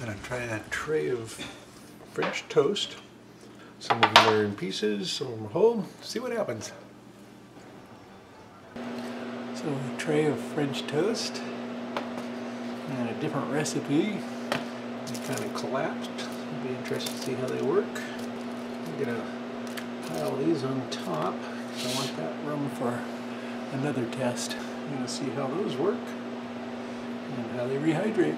Gonna try that tray of French toast. Some of them are in pieces, some of them are whole. See what happens. So a tray of French toast and a different recipe. They kind of collapsed. Be interesting to see how they work. I'm gonna pile these on top. I want that room for another test. I'm gonna see how those work and how they rehydrate.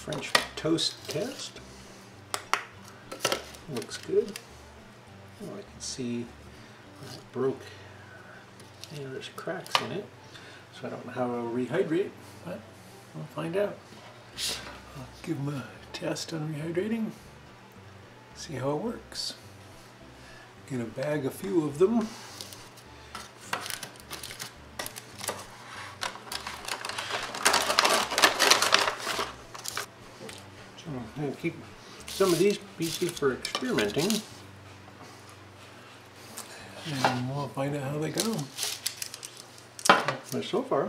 French toast test. Looks good. Oh, I can see it broke. Yeah, there's cracks in it. So I don't know how I'll rehydrate, but we'll find out. I'll give them a test on rehydrating. See how it works. Gonna bag a few of them. I'm going to keep some of these pieces for experimenting. And we'll find out how they go. But so far,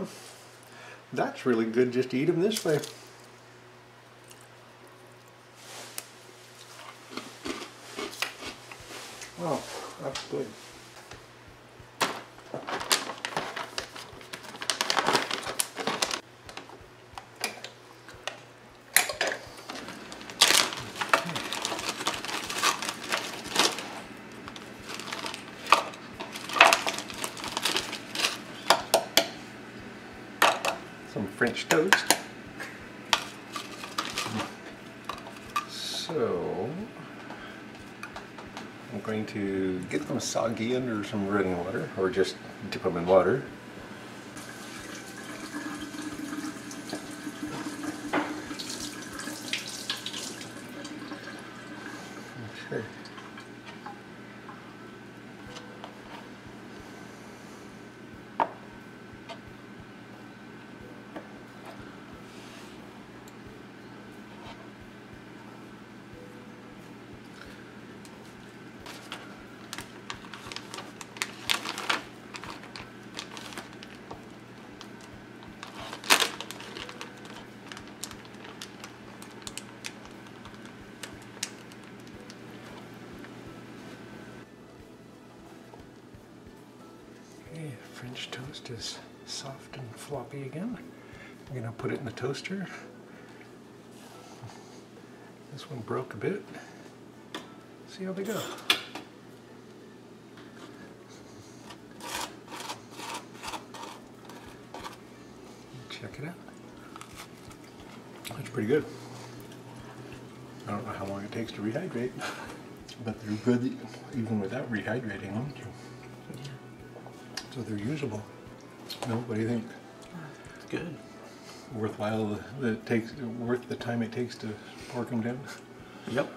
that's really good just to eat them this way. Wow, that's good. Some French toast. So, I'm going to get them soggy under some running water, or just dip them in water. Okay. Okay, French toast is soft and floppy again. I'm gonna put it in the toaster. This one broke a bit. See how they go. Check it out. That's pretty good. I don't know how long it takes to rehydrate, but they're good even without rehydrating them. So they're usable. No, what do you think? Good. Worthwhile that it takes worth the time it takes to pork them down? Yep.